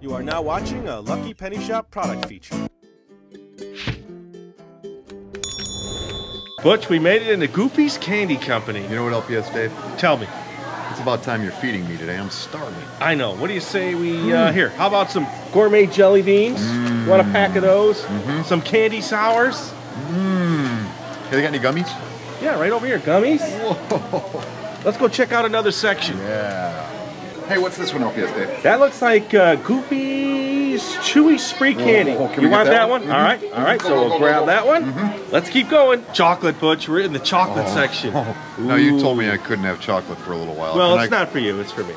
You are now watching a Lucky Penny Shop product feature. Butch, we made it into Goofy's Candy Company. You know what LPS, Dave? Tell me. It's about time you're feeding me today. I'm starving. I know. What do you say we, hmm. uh, here, how about some gourmet jelly beans? Hmm. Want a pack of those? Mm-hmm. Some candy sours? Mmm. Hey, they got any gummies? Yeah, right over here. Gummies? Whoa. Let's go check out another section. Yeah. Hey, what's this one, LPS, Dave? That looks like uh, Goofy's Chewy Spree Candy. Oh, can you want that that one? one? All right, all right. So we'll grab that one. Let's keep going. Chocolate, Butch. We're in the chocolate Oh. section. No, you told me I couldn't have chocolate for a little while. Well, it's I, not for you. It's for me.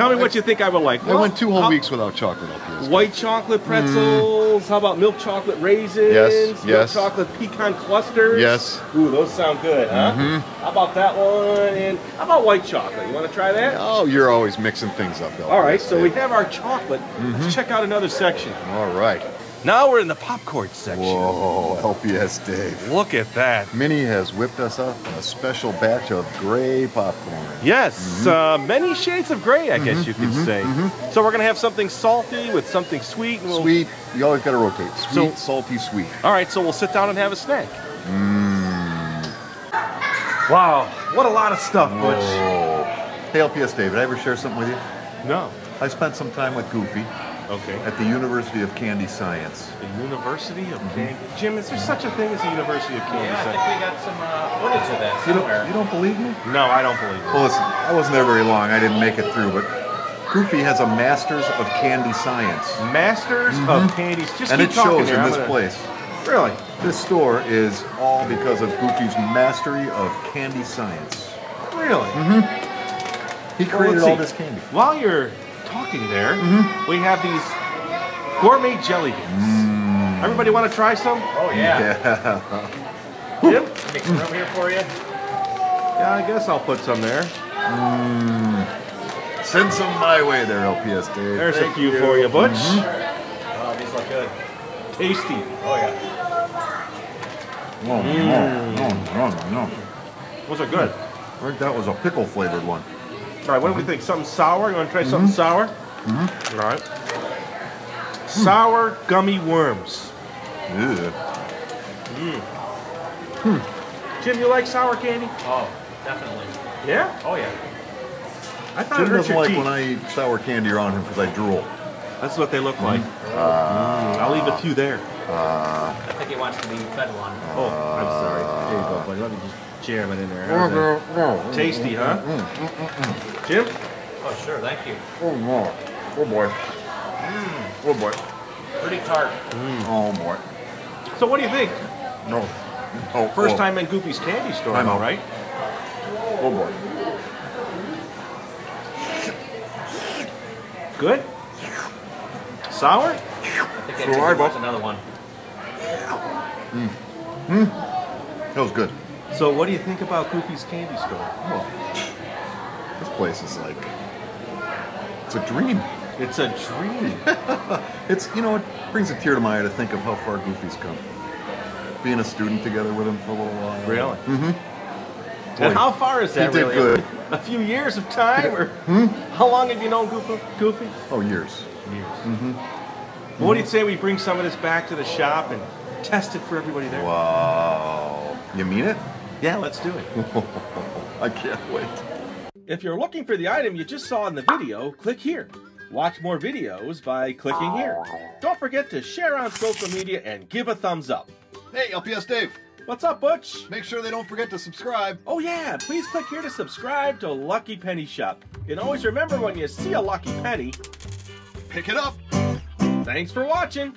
Tell me what you think I would like. I went two whole weeks without chocolate, LPS. White chocolate pretzels. How about milk chocolate raisins? Yes, Milk yes. chocolate pecan clusters. Yes. Ooh, those sound good, huh? Mhm. How about that one? And how about white chocolate? You want to try that? Oh, you're always mixing things up, LPS. All right, so we have our chocolate. Mm-hmm. Let's check out another section. All right. Now we're in the popcorn section. Whoa, LPS, Dave. Look at that. Minnie has whipped us up a special batch of gray popcorn. Yes, mm-hmm. uh, many shades of gray, I guess mm-hmm, you could mm-hmm, say. So we're gonna have something salty with something sweet. And we'll, Sweet. You always got to rotate. Sweet, So- salty, sweet. All right, so we'll sit down and have a snack. Mmm. Wow, what a lot of stuff, Butch. Oh. Hey, LPS, Dave, did I ever share something with you? No. I spent some time with Goofy Okay. at the University of Candy Science. The University of Candy. Jim, is there such a thing as the University of Candy? Yeah, I think we got some uh, footage of that You somewhere. don't, you don't believe me? No, I don't believe it. Well, listen, I wasn't there very long. I didn't make it through, but Goofy has a Master's of Candy Science. Masters of Candies. Just And keep it shows here. in I'm this gonna- place. Really? This store is all because of Goofy's mastery of candy science. Really? Mm-hmm. He created let's all see. this candy. While you're talking there, mm-hmm. we have these gourmet jelly beans. Mm. Everybody want to try some? Oh yeah. Yeah. Jim? Make some room here for you. Yeah, I guess I'll put some there. Mm. Send some my way there, LPS Dave. There's Thank a few for you, Butch. Mm-hmm. Oh, these look good. Tasty. Oh yeah. No, no, mm. no, no, no. Those are good. I think that was a pickle flavored one. All right, what do we think? Something sour? You want to try something mm-hmm. sour? Mm-hmm. All right. Sour gummy worms. Ew. Hmm. Hmm. Jim, you like sour candy? Oh, definitely. Yeah? Oh yeah. I thought Jim it hurt doesn't your like teeth. when I eat sour candy around him because I drool. That's what they look mm-hmm. like. Mm, I'll leave a few there. Ah. I think he wants to be fed one. Oh, I'm sorry. There you go, buddy. Let me just jam it in there. How's that? Mm-hmm. Tasty, huh? Mm-hmm. Mm-hmm. Jim? Oh sure, thank you. Oh, no. Oh, boy. Mm. Oh, boy. Pretty tart. Mm. Oh, boy. So what do you think? No. Oh, First oh. time in Goofy's candy store, I'm all out. right? Oh, boy. Good? Sour? I think I Saliva. wants another one. Mm. That was good. So what do you think about Goofy's candy store? Well, this place is like, it's a dream. It's a dream. It's, you know, it brings a tear to my eye to think of how far Goofy's come. Being a student together with him for a little while. Really? Mm-hmm. And how far is that he did good. A few years of time? Or hmm? how long have you known Goofy? Goofy? Oh, years. Years. Mm-hmm. What do you say we bring some of this back to the shop and test it for everybody there? Wow. You mean it? Yeah, let's do it. I can't wait. If you're looking for the item you just saw in the video, click here. Watch more videos by clicking here. Don't forget to share on social media and give a thumbs up. Hey, LPS Dave, What's up, Butch? make sure they don't forget to subscribe. Oh yeah, please click here to subscribe to Lucky Penny Shop. And always remember when you see a Lucky Penny, Pick it up. thanks for watching.